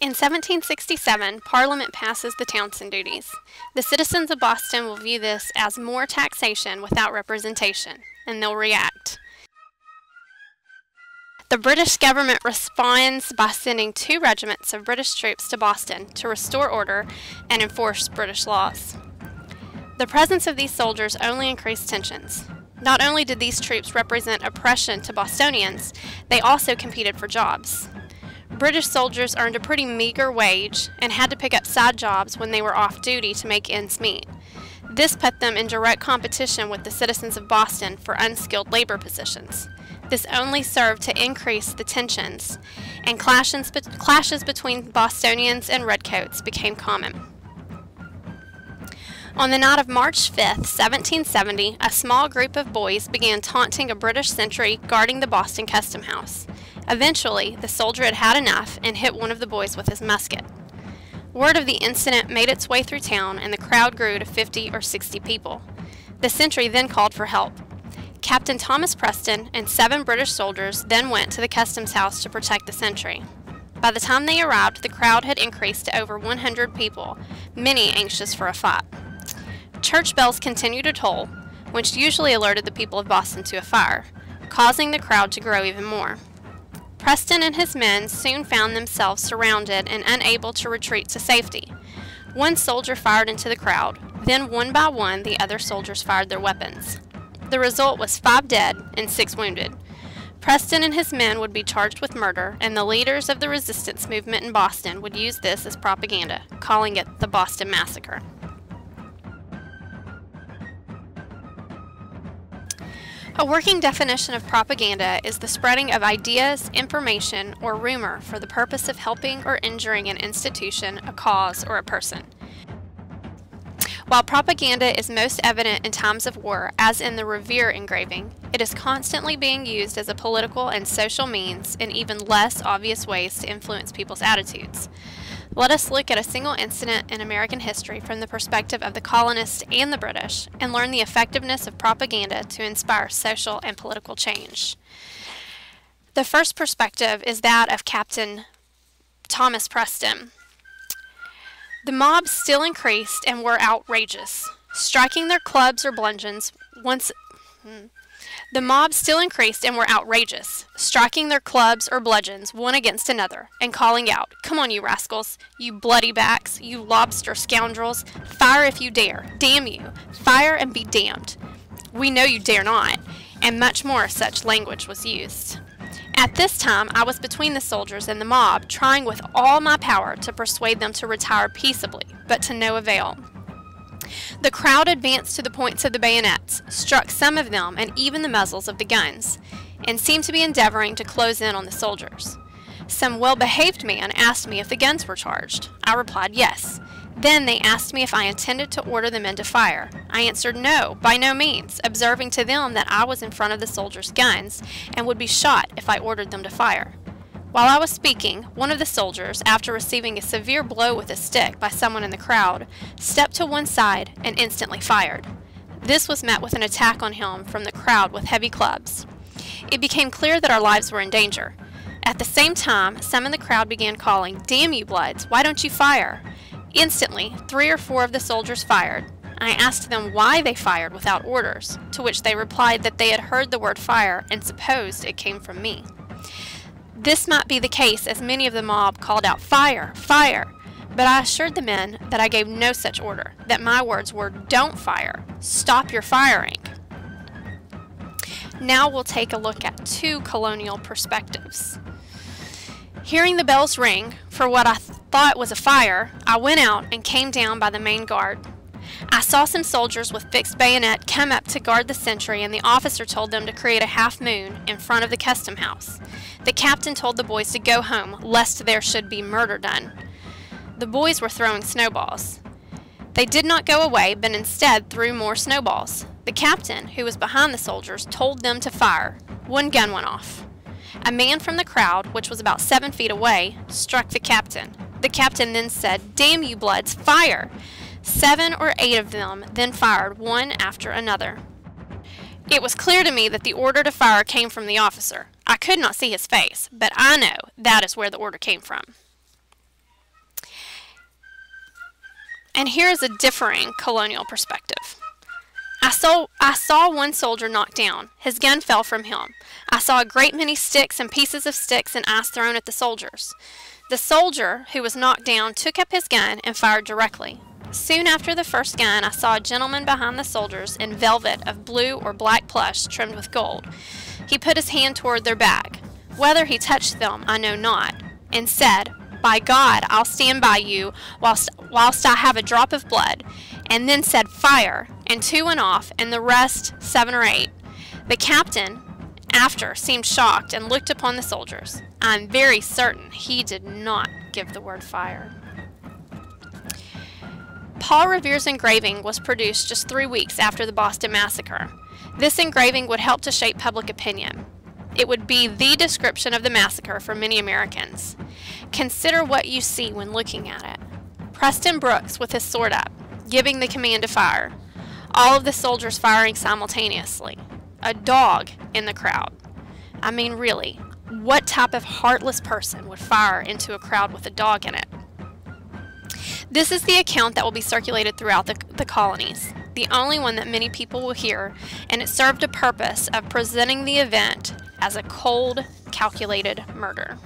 In 1767, Parliament passes the Townshend duties. The citizens of Boston will view this as more taxation without representation, and they'll react. The British government responds by sending two regiments of British troops to Boston to restore order and enforce British laws. The presence of these soldiers only increased tensions. Not only did these troops represent oppression to Bostonians, they also competed for jobs. British soldiers earned a pretty meager wage and had to pick up side jobs when they were off duty to make ends meet. This put them in direct competition with the citizens of Boston for unskilled labor positions. This only served to increase the tensions, and clashes, clashes between Bostonians and Redcoats became common. On the night of March 5, 1770, a small group of boys began taunting a British sentry guarding the Boston Custom House. Eventually, the soldier had had enough and hit one of the boys with his musket. Word of the incident made its way through town, and the crowd grew to 50 or 60 people. The sentry then called for help. Captain Thomas Preston and seven British soldiers then went to the customs house to protect the sentry. By the time they arrived, the crowd had increased to over 100 people, many anxious for a fight. Church bells continued to toll, which usually alerted the people of Boston to a fire, causing the crowd to grow even more. Preston and his men soon found themselves surrounded and unable to retreat to safety. One soldier fired into the crowd, then one by one the other soldiers fired their weapons. The result was five dead and six wounded. Preston and his men would be charged with murder, and the leaders of the resistance movement in Boston would use this as propaganda, calling it the Boston Massacre. A working definition of propaganda is the spreading of ideas, information, or rumor for the purpose of helping or injuring an institution, a cause, or a person. While propaganda is most evident in times of war, as in the Revere engraving, it is constantly being used as a political and social means in even less obvious ways to influence people's attitudes. Let us look at a single incident in American history from the perspective of the colonists and the British and learn the effectiveness of propaganda to inspire social and political change. The first perspective is that of Captain Thomas Preston. The mob still increased and were outrageous, striking their clubs or bludgeons once. Hmm, the mob still increased and were outrageous, striking their clubs or bludgeons one against another, and calling out, Come on, you rascals, you bloody backs, you lobster scoundrels, fire if you dare, damn you, fire and be damned. We know you dare not, and much more such language was used. At this time, I was between the soldiers and the mob, trying with all my power to persuade them to retire peaceably, but to no avail. The crowd advanced to the points of the bayonets, struck some of them and even the muzzles of the guns, and seemed to be endeavoring to close in on the soldiers. Some well-behaved man asked me if the guns were charged. I replied yes. Then they asked me if I intended to order the men to fire. I answered no, by no means, observing to them that I was in front of the soldiers' guns and would be shot if I ordered them to fire. While I was speaking, one of the soldiers, after receiving a severe blow with a stick by someone in the crowd, stepped to one side and instantly fired. This was met with an attack on him from the crowd with heavy clubs. It became clear that our lives were in danger. At the same time, some in the crowd began calling, Damn you, Bloods, why don't you fire? Instantly, three or four of the soldiers fired. I asked them why they fired without orders, to which they replied that they had heard the word fire and supposed it came from me. This might be the case as many of the mob called out, Fire! Fire! But I assured the men that I gave no such order, that my words were, Don't fire! Stop your firing! Now we'll take a look at two colonial perspectives. Hearing the bells ring for what I thought was a fire, I went out and came down by the main guard. I saw some soldiers with fixed bayonet come up to guard the sentry, and the officer told them to create a half moon in front of the custom house. The captain told the boys to go home, lest there should be murder done. The boys were throwing snowballs. They did not go away, but instead threw more snowballs. The captain, who was behind the soldiers, told them to fire. One gun went off. A man from the crowd, which was about seven feet away, struck the captain. The captain then said, Damn you bloods, fire! Seven or eight of them then fired, one after another. It was clear to me that the order to fire came from the officer. I could not see his face, but I know that is where the order came from. And here is a differing colonial perspective. Saw, I saw one soldier knocked down. His gun fell from him. I saw a great many sticks and pieces of sticks and ice thrown at the soldiers. The soldier who was knocked down took up his gun and fired directly. Soon after the first gun, I saw a gentleman behind the soldiers in velvet of blue or black plush trimmed with gold. He put his hand toward their back. Whether he touched them, I know not, and said, By God, I'll stand by you whilst, whilst I have a drop of blood, and then said, Fire, and two went off, and the rest, seven or eight. The captain, after, seemed shocked and looked upon the soldiers. I am very certain he did not give the word fire. Paul Revere's engraving was produced just three weeks after the Boston Massacre. This engraving would help to shape public opinion. It would be the description of the massacre for many Americans. Consider what you see when looking at it. Preston Brooks with his sword up, giving the command to fire. All of the soldiers firing simultaneously. A dog in the crowd. I mean, really, what type of heartless person would fire into a crowd with a dog in it? This is the account that will be circulated throughout the, the colonies, the only one that many people will hear, and it served a purpose of presenting the event as a cold, calculated murder.